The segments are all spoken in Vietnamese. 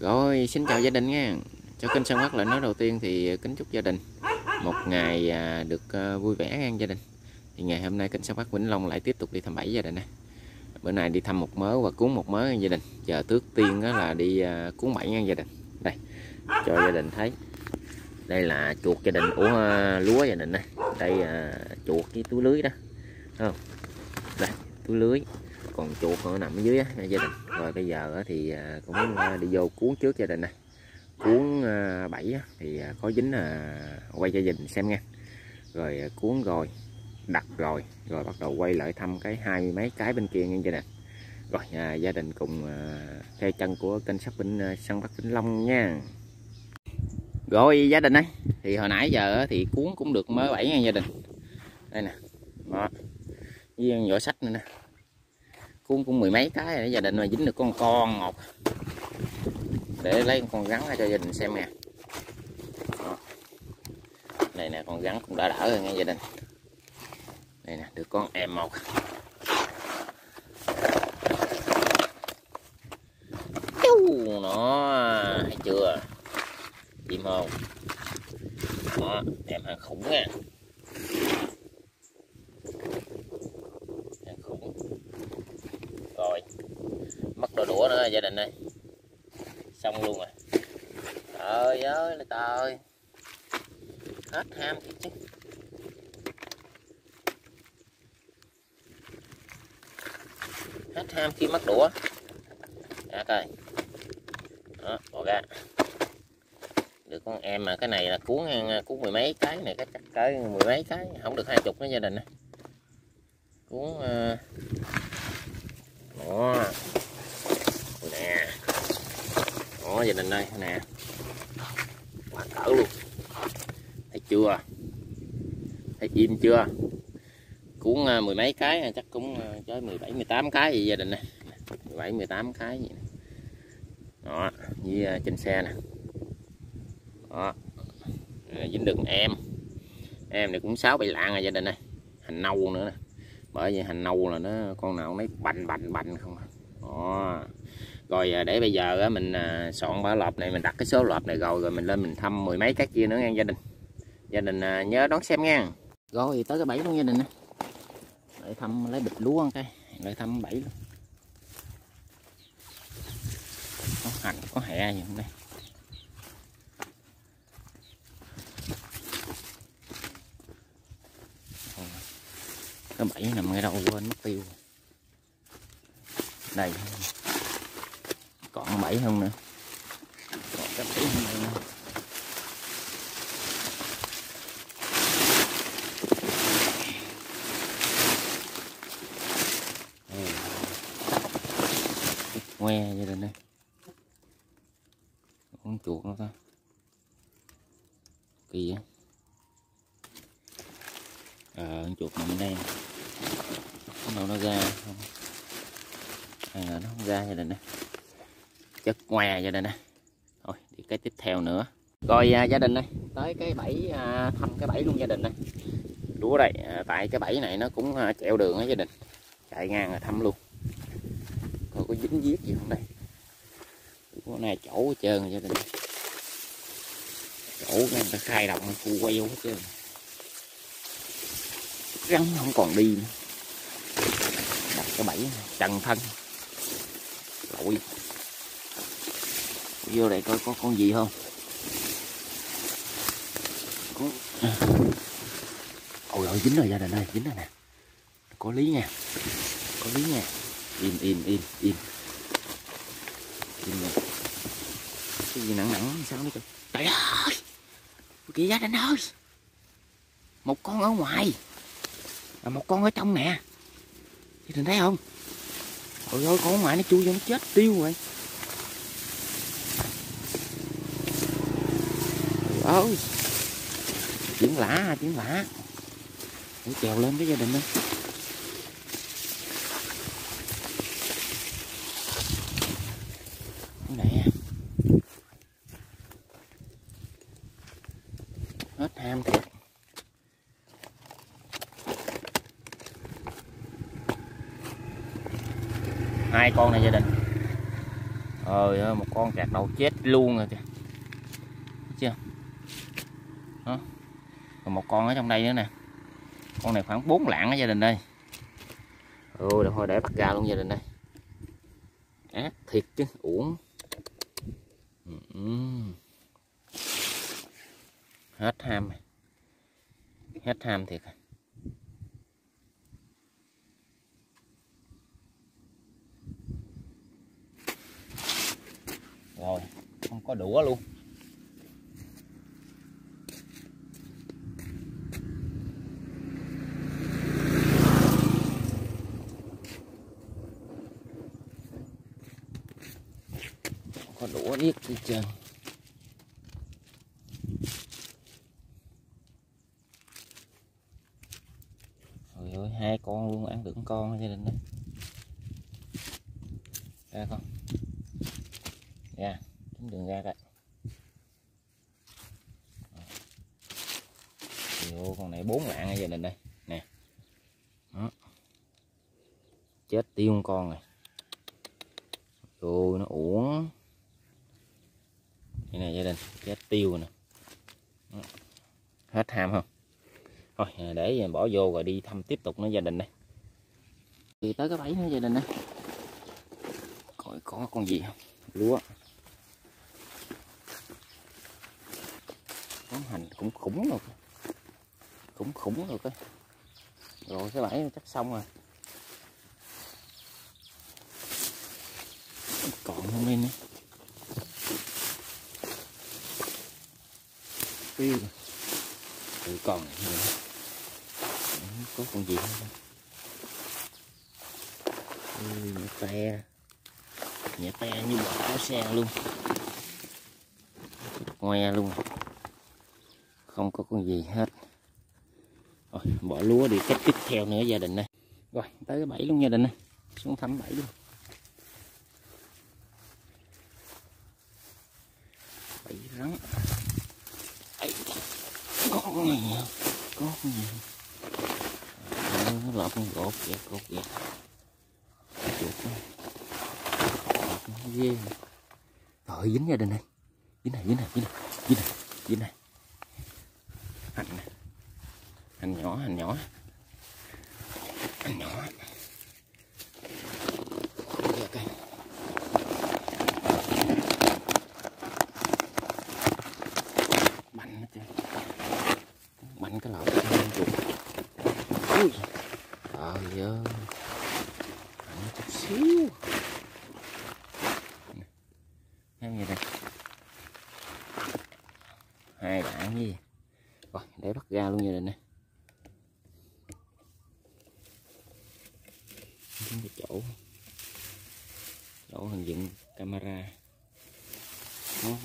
Rồi, xin chào gia đình nha. Cho kênh Sơn Bắc lại nói đầu tiên thì kính chúc gia đình Một ngày à, được à, vui vẻ nha gia đình. Thì ngày hôm nay kênh Sơn Bắc Vĩnh Long lại tiếp tục đi thăm bảy gia đình này Bữa nay đi thăm một mớ và cuốn một mớ nha gia đình. Giờ trước tiên đó là đi à, cuốn bảy nha gia đình. Đây, cho gia đình thấy. Đây là chuột gia đình của lúa gia đình này Đây chuột với túi lưới đó. Thấy không? Đây, túi lưới còn chuột nó nằm ở dưới á, gia đình. Rồi bây giờ thì à, cũng à, đi vô cuốn trước gia đình này cuốn à, bảy thì có dính là quay gia đình xem nha. Rồi cuốn rồi đặt rồi rồi bắt đầu quay lại thăm cái hai mươi mấy cái bên kia nha gia đình. Rồi à, gia đình cùng à, theo chân của kênh sắc vĩnh săn bắt vĩnh long nha. Rồi gia đình ấy thì hồi nãy giờ thì cuốn cũng được mới bảy nha gia đình. Đây nè đó. Với vỏ sách nữa nè cũng cũng mười mấy cái để gia đình mà dính được con con một. Để lấy con rắn ra cho gia đình xem nè. Đó. này nè, con rắn cũng đã đỡ rồi nha gia đình. Đây nè, được con em một. Nó hay chưa? Chim không đó, em hàng khủng nha. Định đây xong luôn rồi. Trời ơi, là trời. Hết ham chứ. Hết ham khi mất đũa. Ra coi. Đó, bỏ ra. Được con em mà cái này là cuốn cuốn mười mấy cái này, cái chắc mười mấy cái, không được hai chục nó gia đình này cuốn ờ, uh... đó đó gia đình đây nè. Quá cỡ luôn. Thấy chưa? Thấy im chưa? Cuốn à, mười mấy cái à, chắc cũng à, tới mười bảy mười tám cái gì gia đình này mười bảy mười tám cái gì này. đó với à, trên xe nè. Đó. Dính đường em. Em này cũng sáu bảy lạng rồi gia đình này hành nâu nữa nè. Bởi vì hành nâu là nó con nào nó bành bành bành không đó rồi à, để bây giờ mình à, soạn bả lọp này, mình đặt cái số lọp này rồi rồi mình lên mình thăm mười mấy cái kia nữa nha gia đình. Gia đình à, nhớ đón xem nha rồi, tới cái bẫy luôn gia đình để thăm, lấy bịch lúa ăn cái, lại thăm bẫy luôn. Có hành, có hẹ gì không đây? Cái bẫy nằm ngay đâu quên, mất tiêu. Đây còn bảy không nữa. Còn cái bảy không nữa ngoe vậy đình đây con chuột nó ta kỳ á ờ con chuột nằm đây cái nào nó ra không hay là nó không ra vậy đình đây chất ngoe gia đình này thôi đi cái tiếp theo nữa. Rồi à, gia đình này tới cái bẫy à, thăm cái bẫy luôn gia đình này đúa đây à, tại cái bẫy này nó cũng à, treo đường á gia đình. Chạy ngang là thăm luôn. Coi có dính giết gì không đây? Cái này chỗ hết trơn gia đình. Chỗ người ta khai động khu vô hết trơn rắn không còn đi nữa. Đặt cái bẫy trần thân. Lội vô đây coi có con gì không? Có ôi ôi, dính rồi, gia đình ơi, dính rồi nè. Có lý nha. Có lý nha. Im im im im. Im nè cái gì nặng nặng, sao nữa trời ơi! Kìa, gia đình ơi! Một con ở ngoài. Và một con ở trong nè. Gia đình thấy không? Trời ơi, con ở ngoài nó chui vô, nó chết tiêu rồi. Ơi chuyển lã, chuyển lã, để trèo lên cái gia đình đi nè hết ham thiệt. Hai con này gia đình. Trời ơi một con chạc đầu chết luôn rồi kìa Thấy chưa đó còn một con ở trong đây nữa nè. Con này khoảng 4 lạng ở gia đình đây. Ôi thôi để bắt ra luôn gia đình đây. Ác thiệt chứ, uổng. Hết ham hết ham thiệt à. rồi, không có đũa luôn không có ít thì chẳng Trời ơi, hai con luôn ăn được con gia đình đó. Ra con. Ra kiếm đường ra đây. Vô con này bốn mạng ở gia đình đây. Nè. Đó. chết tiêu con rồi. Nó uổng đây này gia đình chết tiêu nè. Hết ham không? Thôi để bỏ vô rồi đi thăm tiếp tục nữa gia đình đây. Thì tới cái bẫy nữa gia đình đây. Coi có con gì không? Lúa. Có hành cũng khủng rồi cũng khủng rồi cái rồi cái bẫy chắc xong rồi. Còn không lên nữa tiêu tự còn này có con gì không nhà nhẹ te. Nhẹ te như bỏ áo xe luôn. Ngoe luôn. Không có con gì hết. Rồi, bỏ lúa đi, cách tiếp theo nữa gia đình này rồi, tới cái bẫy luôn gia đình này xuống thăm bẫy luôn bẫy rắn Ấy, có không này có con gì nó lọc con gột kìa gột kìa chuột nó ghê trời dính gia đình này dính này dính này dính này dính này dính này hành này hành nhỏ hành nhỏ hành nhỏ ok bánh hết trơn bánh cái lọ cái chuột ui trời ơi bánh chút xíu thấy như đây hai bạn gì rồi để bắt ra luôn gia đình này cái chỗ. Chỗ hình dựng camera. Đó.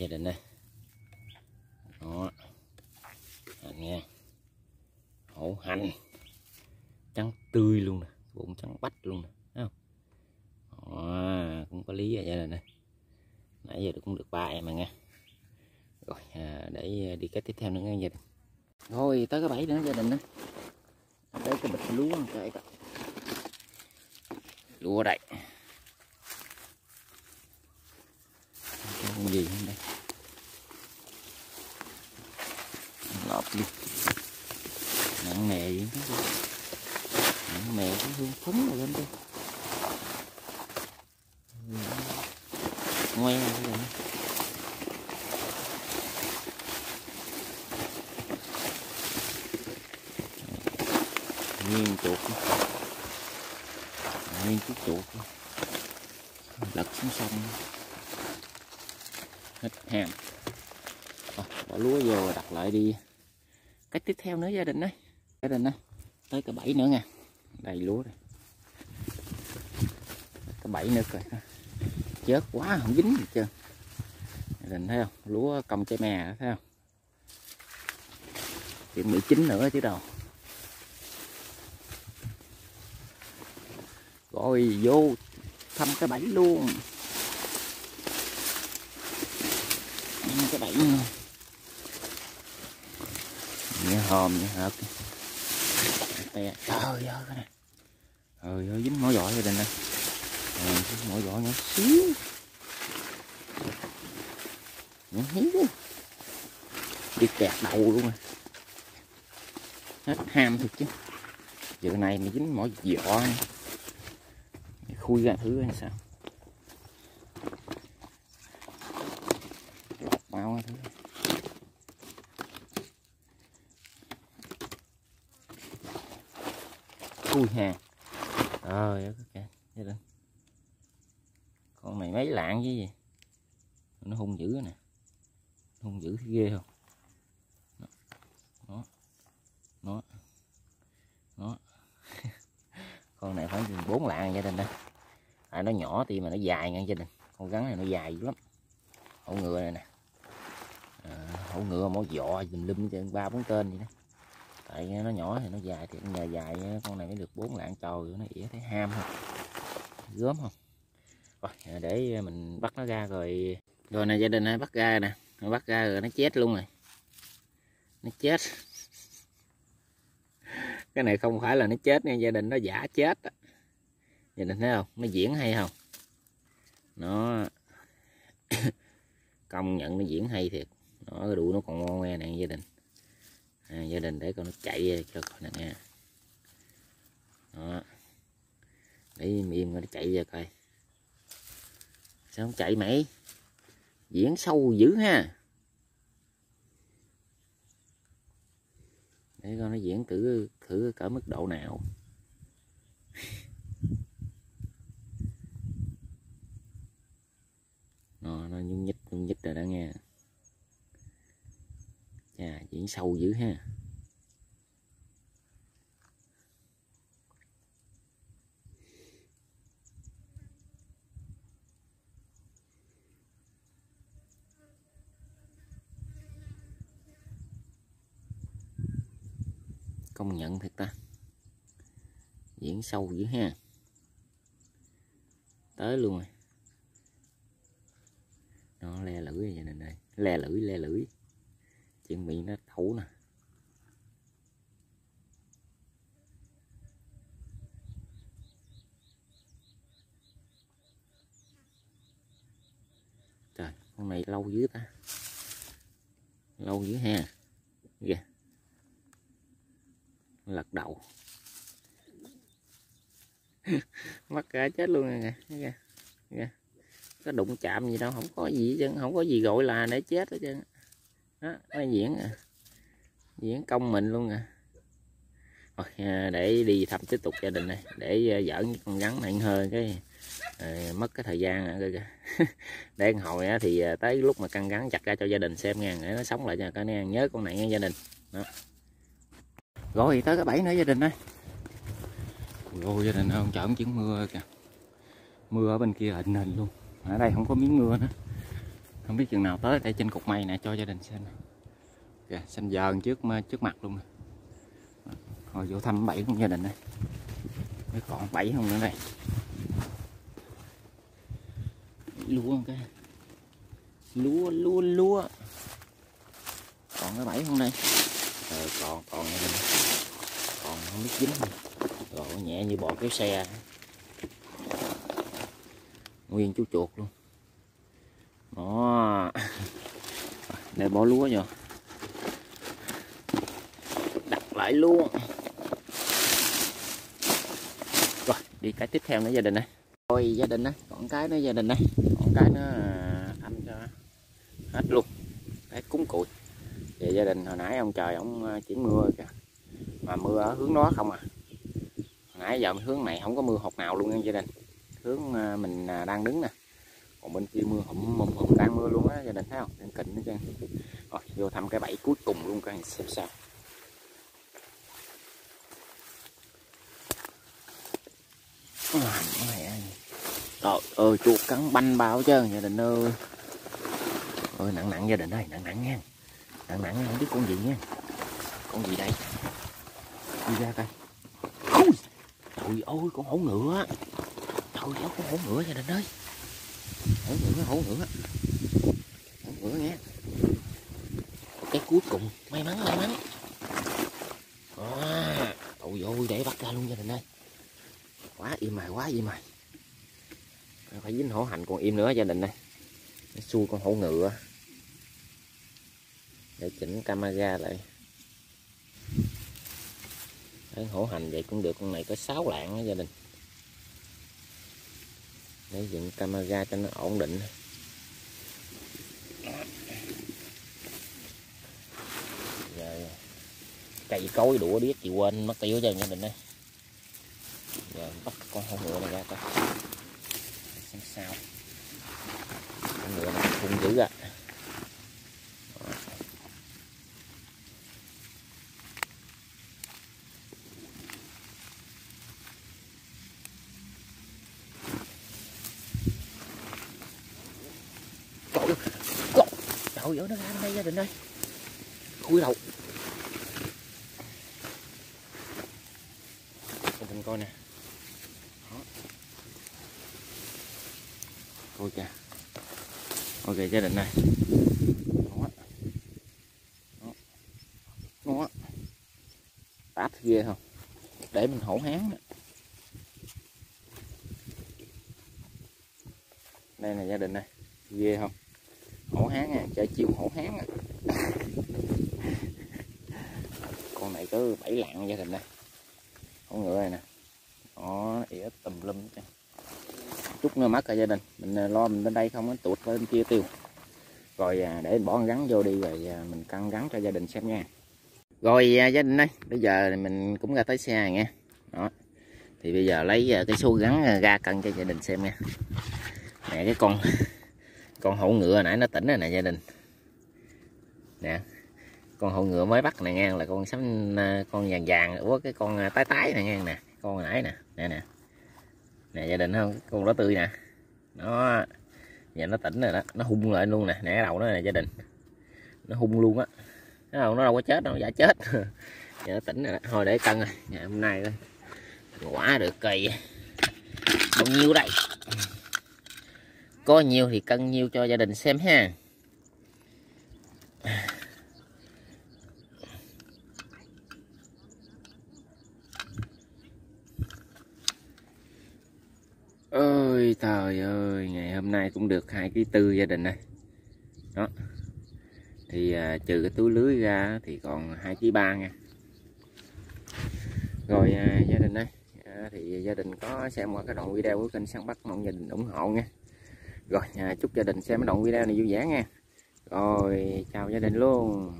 Gia đình đây đó. Hành nha hậu hành trắng tươi luôn nè bụng trắng bách luôn nè thấy không? Đó, cũng có lý rồi gia đình này nãy giờ cũng được ba em mà nghe, rồi à, để đi cách tiếp theo nữa nghe gia đình. Thôi tới cái bẫy nữa gia đình đó tới cái bịch lúa cái lúa đây. Con gì không đây? Ngọt đi. Nặng nề vậy đó nặng nề cái hương phấn rồi lên đây ngoe rồi nguyên chuột. Nguyên chiếc chuột. Lật xuống sông. Hết hàng. À, bỏ lúa vô đặt lại đi cách tiếp theo nữa gia đình đấy gia đình đấy tới cái bẫy nữa nha. Đầy lúa rồi. Cái bẫy nữa rồi chết quá, không dính gì chưa? Gia đình thấy không? Lúa công trái mè thấy không? Chuẩn bị chín nữa chứ đâu. Rồi vô thăm cái bẫy luôn. Cái bẫy như hòm như hợp tè trời ơi cái này. Trời ơi dính mỏ giỏi gia đình này à, mỏ giỏi nhỏ xíu. Nhỏ hiếu đi kẹt đầu luôn rồi hết ham thật chứ. Giờ này mà dính mỏ giỏ khui ra thứ hay sao? Khui hàng trời ơi kìa đây lên con này mấy lạng chứ gì? Nó hung dữ nè. Hung dữ thì ghê không? Nó nó nó con này phải bốn lạng gia đình đây à, nó nhỏ thì mà nó dài nha gia đình con rắn này nó dài dữ lắm. Hổ ngựa này nè. À, hổ ngựa mỗi dọ dùm lum cho ba bốn tên vậy đó tại nó nhỏ thì nó dài thì nhà dài con này mới được bốn lạng trồi nó ỉa thấy ham không gớm không? Rồi à, để mình bắt nó ra rồi. Rồi này gia đình này bắt ra nè. Nó bắt ra rồi nó chết luôn rồi. Nó chết. Cái này không phải là nó chết nha, gia đình nó giả chết gia đình thấy không? Nó diễn hay không? Nó công nhận nó diễn hay thiệt. Nó cái đuôi nó còn ngon nghe nè, gia đình à, gia đình để con nó chạy cho coi nè. Nha đó. Để im im nó chạy ra coi. Sao không chạy mày? Diễn sâu dữ ha. Để con nó diễn thử thử cỡ mức độ nào. Nó nó nhung nhích nhung nhích rồi đó nghe chà diễn sâu dữ ha. Công nhận thật ta. Diễn sâu dữ ha. Tới luôn rồi. Nó le lưỡi vậy nè, đây. Le lưỡi le lưỡi chuẩn bị nó thấu nè. Trời, con này lâu dữ ta. Lâu dữ ha. Kìa lật đầu. Mắc cả chết luôn nè. Kìa kìa có đụng chạm gì đâu, không có gì chứ không có gì gọi là để chết hết trơn đó nó diễn à. Diễn công mình luôn à. Rồi à, để đi thăm tiếp tục gia đình này để à, giỡn con rắn này hơi cái à, mất cái thời gian à, để hồi á, thì à, tới lúc mà căng gắn chặt ra cho gia đình xem nha để nó sống lại cho cái anh nhớ con này nha gia đình. Đó. Rồi tới cái bẫy nữa gia đình ơi. Rồi gia đình không chở chứng mưa kìa. Mưa ở bên kia hình hình luôn. Ở đây không có miếng mưa nữa không biết chừng nào tới đây trên cục mây nè cho gia đình xem kìa xanh dờn trước trước mặt luôn nè. Hồi vô thăm bảy con gia đình đây. Mới còn bảy không nữa đây. Lúa cái lúa lúa lúa. Còn cái bảy không đây? Ờ, còn còn gia đình. Còn không biết dính rồi nhẹ như bò kéo xe. Nguyên chú chuột luôn đó. Để bỏ lúa vô. Đặt lại luôn rồi đi cái tiếp theo nữa gia đình này rồi gia đình đó còn cái nữa gia đình đây còn cái nó hết luôn. Hết cúng cùi. Về gia đình hồi nãy ông trời ông ờ, chuyển mưa kìa. Mà mưa ở hướng đó không à. Hồi nãy giờ hướng này không có mưa hột nào luôn nha gia đình. Hướng ờ, mình à, đang đứng nè còn bên kia mưa hụm hụm hụm đang mưa luôn á gia đình thấy không? Đang kỉnh nữa trơn. Rồi, vô thăm cái bẫy cuối cùng luôn coi xem sao. Trời ơi, chuột cắn banh bao chứ gia đình ơi. Ơi nặng nặng gia đình ơi, nặng nặng nha. Nặng nặng không biết con gì nha. Con gì đây? Đi ra coi. Trời ơi, con hổ ngựa trời ơi, con hổ ngựa gia đình ơi hổ ngựa hổ ngựa hổ ngựa nghe. Cái cuối cùng. May mắn may mắn. À, ôi ôi để bắt ra luôn gia đình ơi. Quá im mày quá im mày. Phải dính hổ hành còn im nữa gia đình này xui con hổ ngựa. Để chỉnh camera lại. Đấy, hổ hành vậy cũng được con này có 6 lạng đó gia đình để dựng camera cho nó ổn định. Giờ cây cối đũa biết chị quên, mất tiêu cho gia đình đây giờ bắt con hổ ngựa này ra coi. Xem sao. Con ngựa này hung dữ à. Trời nó ra đây gia đình ơi. Khui đầu cho mình coi nè. Đó. coi kìa. Ok gia đình này Đó. á Đó. tát ghê không? Để mình hổ hán đây là gia đình này ghê không? Hổ hán à chơi chiêu hổ hán à con này có bảy lạng gia đình đây. Con ngựa này nè. Nó ỉa tùm lum chứ. Chút nữa mất rồi gia đình. Mình ờ, lo mình bên đây không có tuột bên kia tiêu. Rồi à, để bỏ gắn vô đi, rồi à, mình căng gắn cho gia đình xem nha. Rồi à, gia đình đây. Bây giờ mình cũng ra tới xe nha. Đó. Thì bây giờ lấy cái xu gắn ra cân cho gia đình xem nha. Nè cái con con hổ ngựa nãy nó tỉnh rồi nè, gia đình. Nè, con hổ ngựa mới bắt này ngang là con sắm à, con vàng vàng. Ủa, cái con à, tái tái này ngang nè, con nãy nè. Nè nè. Nè, gia đình không? Con đó tươi nè. Nó, giờ nó tỉnh rồi đó. Nó hung lại luôn nè nè, cái đầu nó nè, gia đình. Nó hung luôn á. Nó đâu có chết đâu giả chết. Giờ nó tỉnh rồi đó. Thôi để cân rồi. Ngày hôm nay quả được kỳ. Bao nhiêu đây? Có nhiều thì cân nhiêu cho gia đình xem ha. Ơi trời ơi ngày hôm nay cũng được hai ký tư gia đình này. Đó. Thì à, trừ cái túi lưới ra thì còn hai ký ba nha. Rồi à, gia đình ơi à, thì gia đình có xem qua cái đoạn video của kênh săn bắt mong gia đình ủng hộ nha rồi à, chúc gia đình xem cái đoạn video này vui vẻ nha. Rồi chào gia đình luôn.